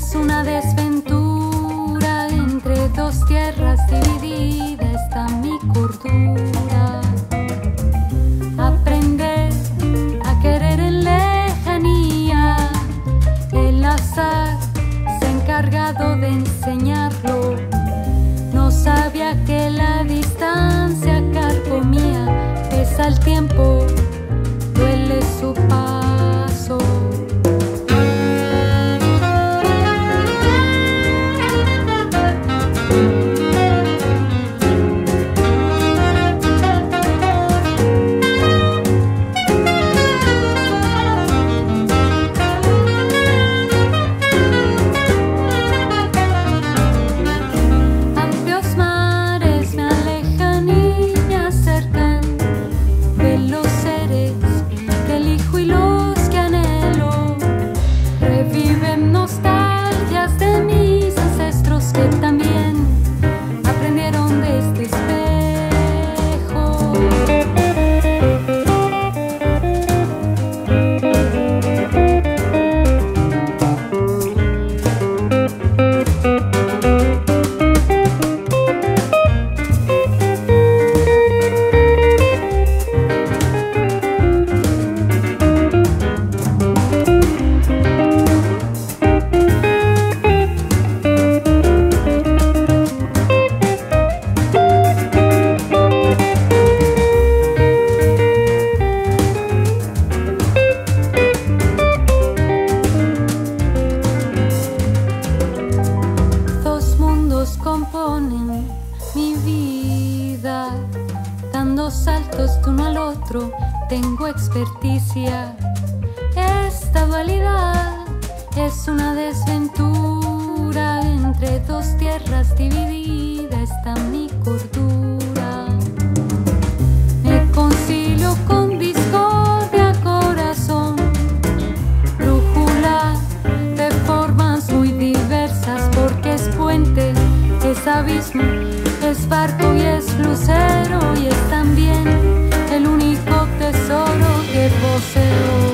es una desventaja. Dando saltos de uno al otro, tengo experticia. Esta dualidad es una desventura entre dos tierras divididas, está mi cordura. Me concilio con discordia, corazón, brújula de formas muy diversas, porque es puente, es abismo, es barco y es lucero, y es también el único tesoro que poseo.